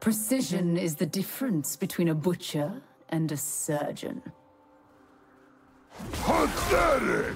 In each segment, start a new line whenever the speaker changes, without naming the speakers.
Precision is the difference between a butcher and a surgeon.
Pathetic!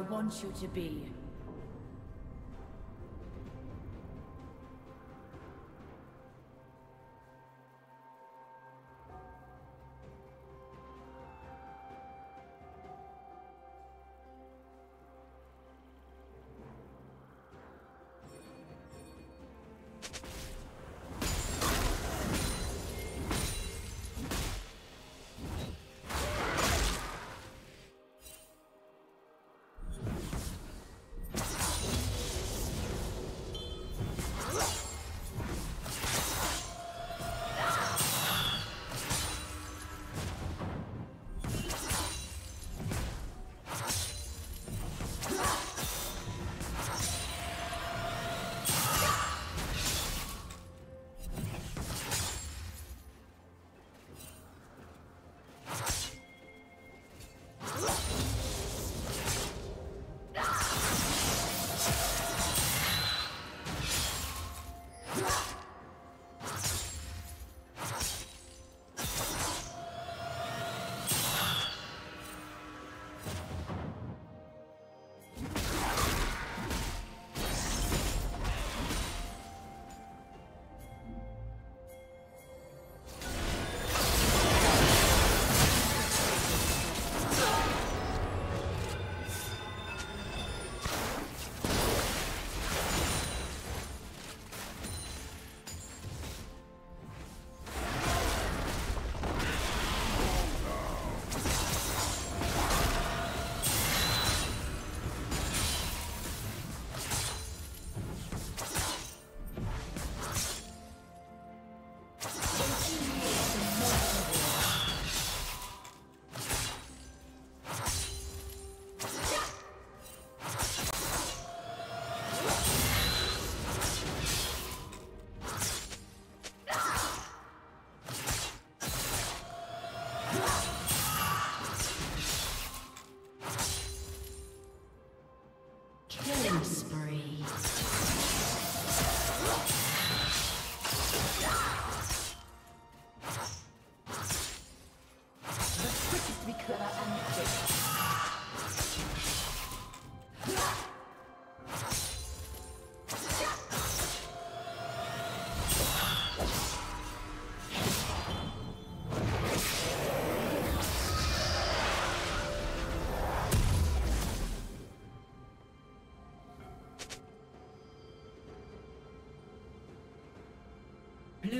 I want you to be.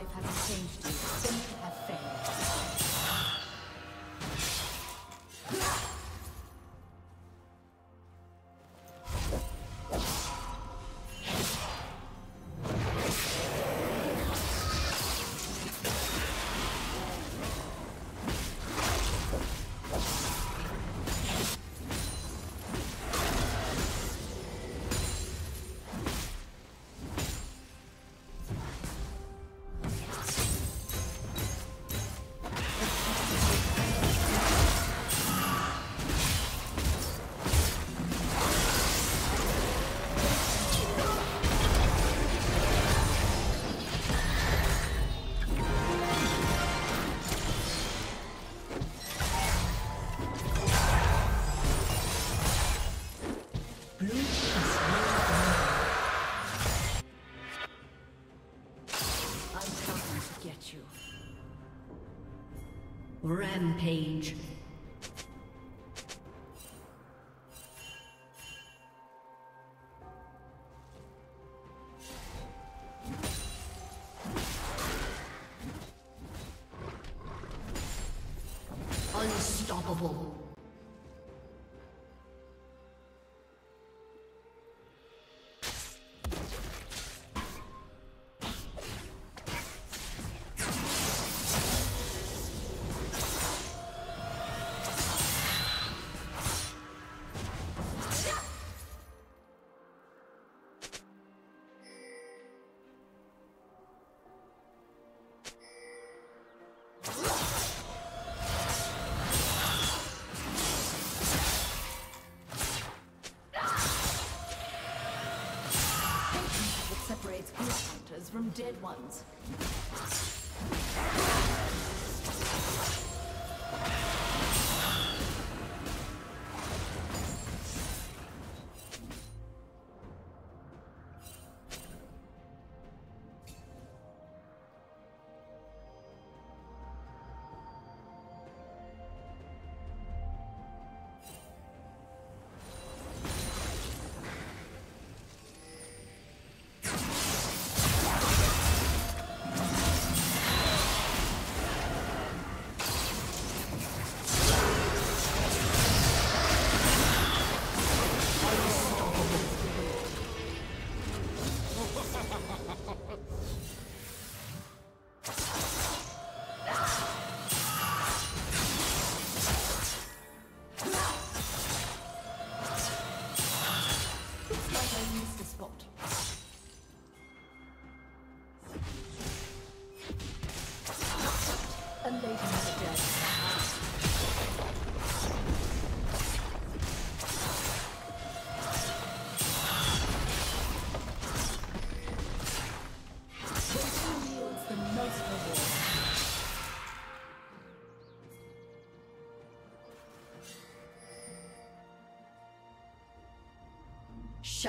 Life hasn't changed you, then have failed. Dead ones.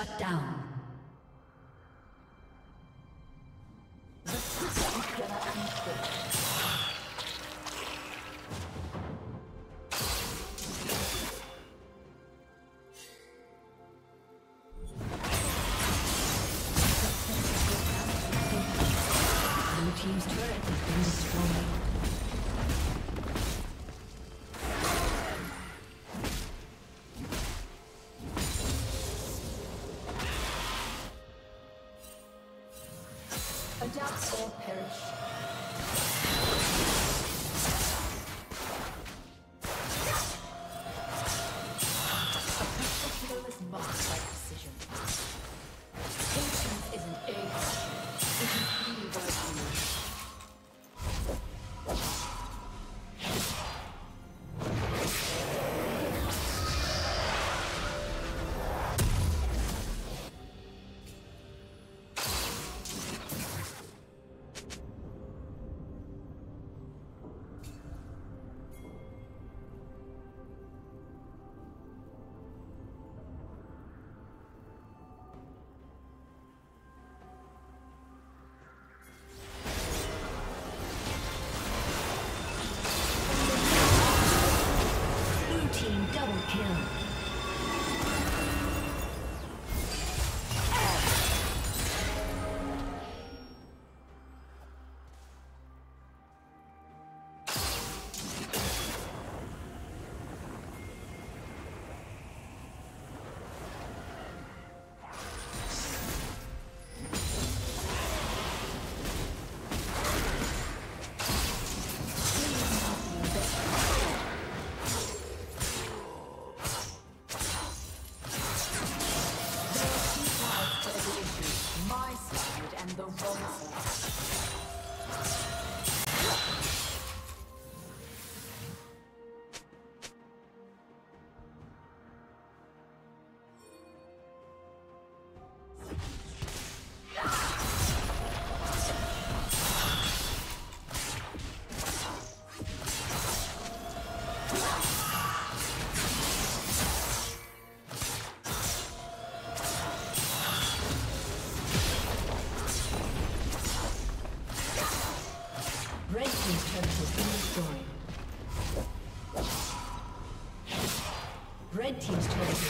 Shut down. Adapt or perish.
Team's turret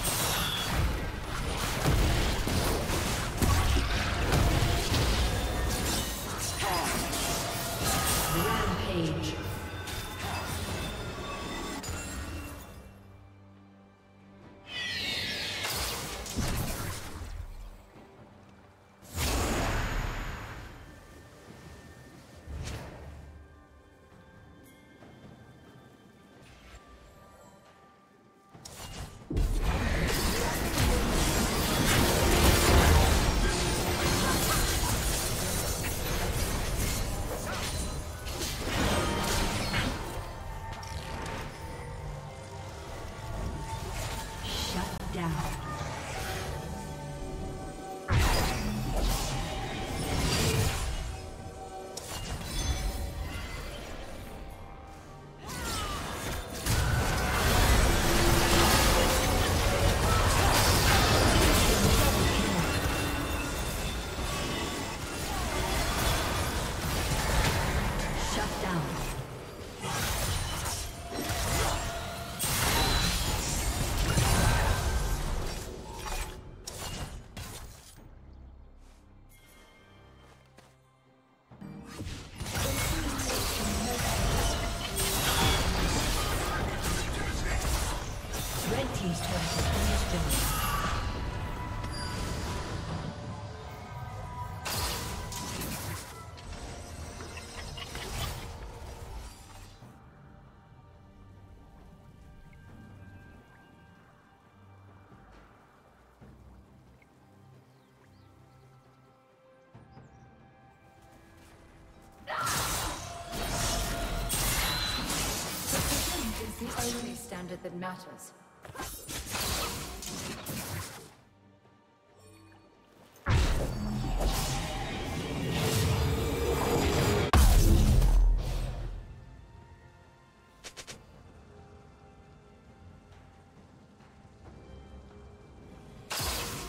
Standard that matters.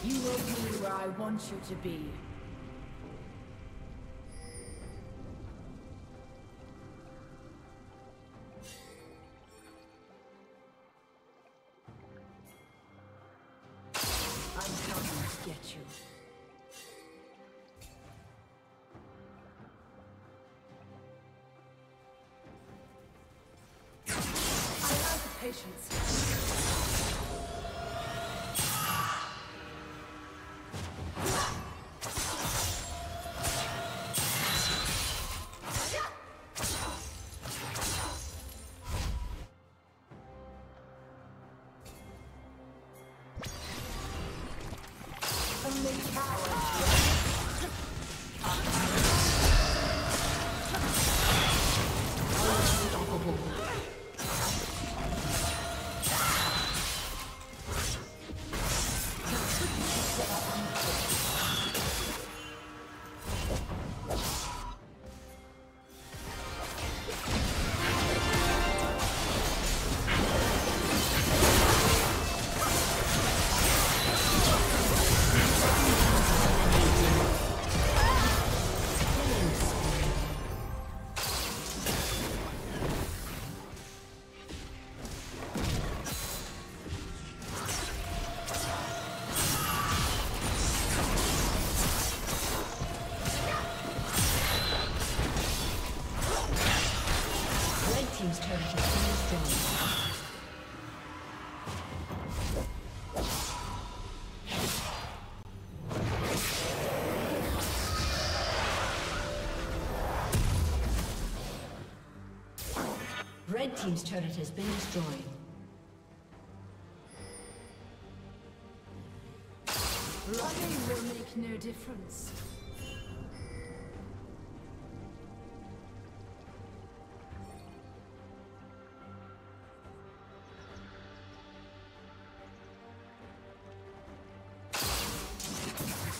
You will be where I want you to be. Patience.
Red Team's turret has been destroyed.
Running will make no difference.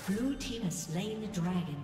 Blue Team has slain the dragon.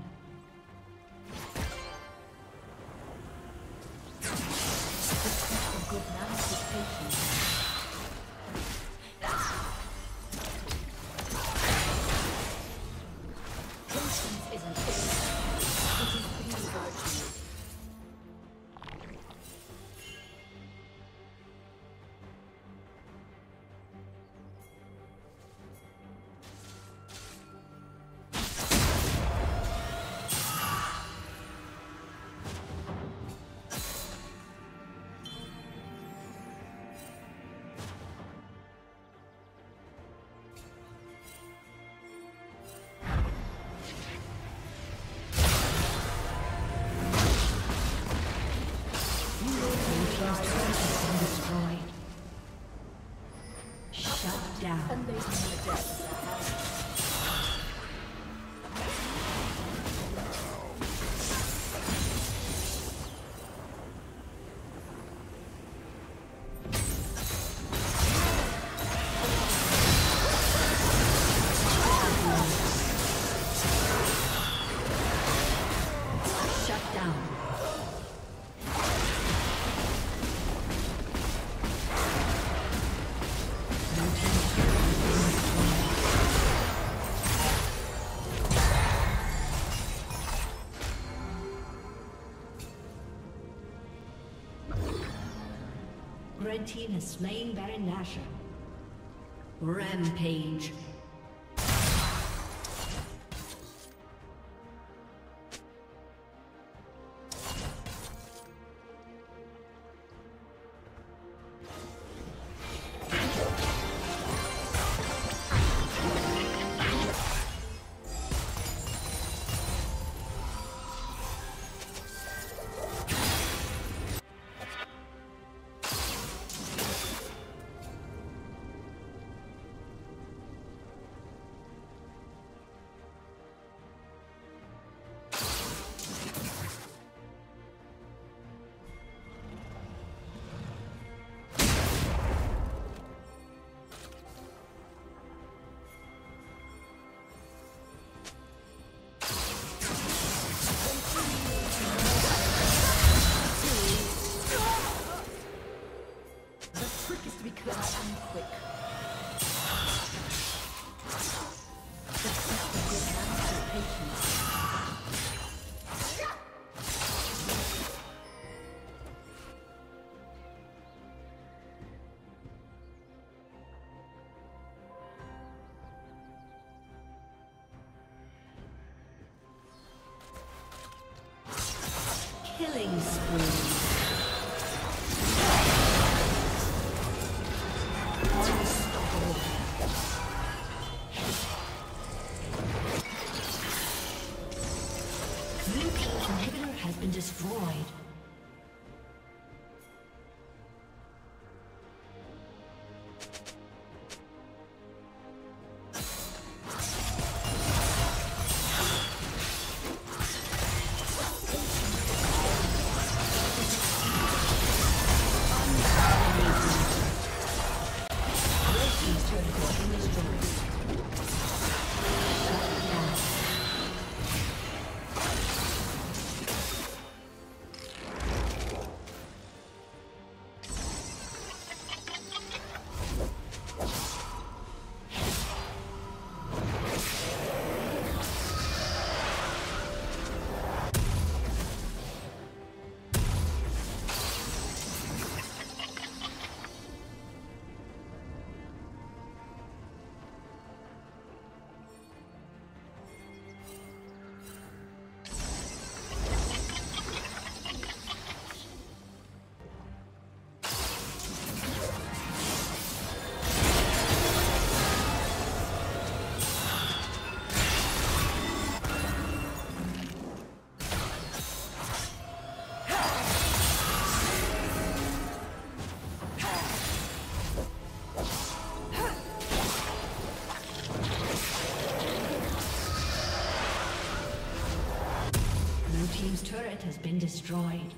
Team has slain Baron Nashor. Rampage. Destroyed.